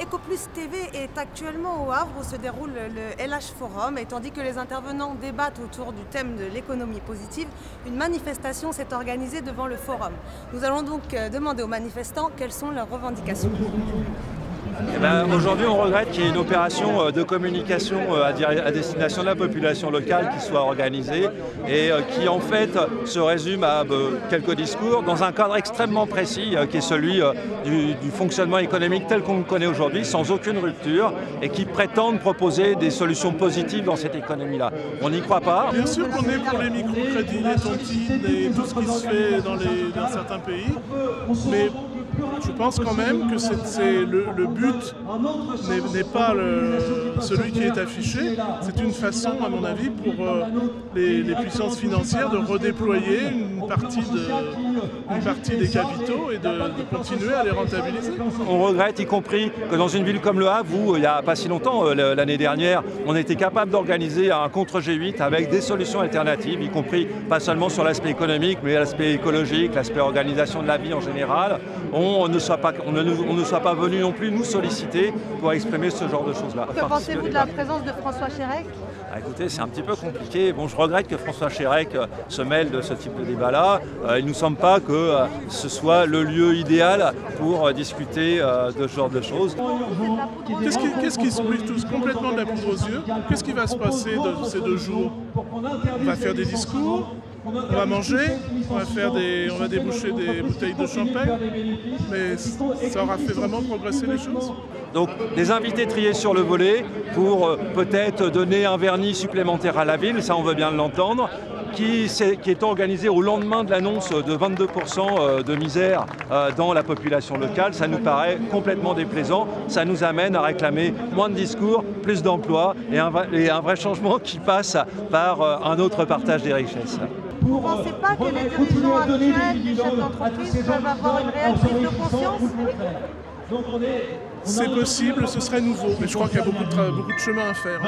EcoPlus TV est actuellement au Havre où se déroule le LH Forum et tandis que les intervenants débattent autour du thème de l'économie positive, une manifestation s'est organisée devant le forum. Nous allons donc euh, demander aux manifestants quelles sont leurs revendications. Eh ben, aujourd'hui, on regrette qu'il y ait une opération euh, de communication euh, à destination de la population locale qui soit organisée et euh, qui en fait se résume à quelques discours dans un cadre extrêmement précis qui est celui du, fonctionnement économique tel qu'on le connaît aujourd'hui, sans aucune rupture et qui prétendent proposer des solutions positives dans cette économie-là. On n'y croit pas. Bien sûr qu'on est pour les microcrédits, les tontines et tout ce qui se fait dans, certains pays, je pense quand même que le, but n'est pas celui qui est affiché. C'est une façon, à mon avis, pour euh, les, puissances financières de redéployer une partie, des capitaux et de, continuer à les rentabiliser. On regrette, y compris que dans une ville comme Le Havre, où il n'y a pas si longtemps, euh, l'année dernière, on était capable d'organiser un contre G8 avec des solutions alternatives, y compris pas seulement sur l'aspect économique, mais l'aspect écologique, l'aspect organisation de la vie en général ne soit pas, on ne, soit pas venu non plus nous solliciter pour exprimer ce genre de choses-là. Que pensez-vous de la présence de François Chérec? Ah, Écoutez, c'est un petit peu compliqué. Bon, je regrette que François Chérec euh, se mêle de ce type de débat-là. Euh, il ne nous semble pas que euh, ce soit le lieu idéal pour discuter de ce genre de choses. Qu'est-ce qui, se brûle tous complètement de la poudre aux yeux? Qu'est-ce qui va se passer de ces deux jours? On va faire des discours on va manger, on va, faire des, déboucher des bouteilles de champagne, mais ça aura fait vraiment progresser les choses. Donc des invités triés sur le volet pour euh, peut-être donner un vernis supplémentaire à la ville, ça on veut bien l'entendre, qui, est organisé au lendemain de l'annonce de 22% euh, de misère euh, dans la population locale. Ça nous paraît complètement déplaisant. Ça nous amène à réclamer moins de discours, plus d'emplois et un vrai changement qui passe par un autre partage des richesses. Vous ne pensez pas que les dirigeants actuels des chefs d'entreprise peuvent avoir une réelle prise de conscience C'est possible, ce serait nouveau, mais je crois qu'il y a beaucoup de, beaucoup de chemin à faire.